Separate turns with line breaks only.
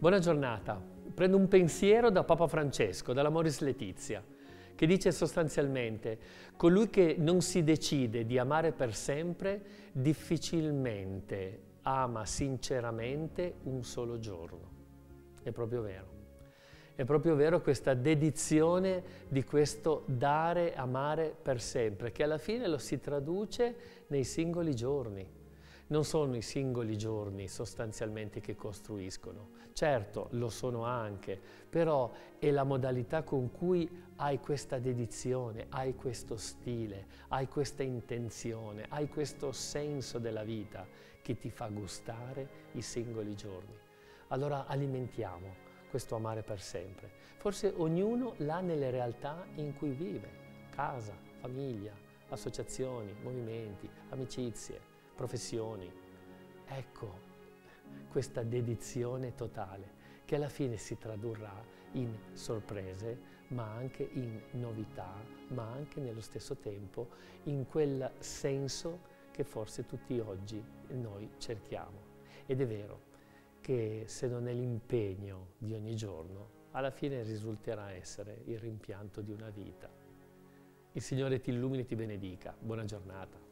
Buona giornata. Prendo un pensiero da Papa Francesco, dalla Moris Letizia, che dice sostanzialmente, colui che non si decide di amare per sempre, difficilmente ama sinceramente un solo giorno. È proprio vero. È proprio vero questa dedizione di questo dare, amare per sempre, che alla fine lo si traduce nei singoli giorni non sono i singoli giorni sostanzialmente che costruiscono. Certo, lo sono anche, però è la modalità con cui hai questa dedizione, hai questo stile, hai questa intenzione, hai questo senso della vita che ti fa gustare i singoli giorni. Allora alimentiamo questo amare per sempre. Forse ognuno l'ha nelle realtà in cui vive, casa, famiglia, associazioni, movimenti, amicizie professioni. Ecco questa dedizione totale che alla fine si tradurrà in sorprese, ma anche in novità, ma anche nello stesso tempo in quel senso che forse tutti oggi noi cerchiamo. Ed è vero che se non è l'impegno di ogni giorno, alla fine risulterà essere il rimpianto di una vita. Il Signore ti illumini e ti benedica. Buona giornata.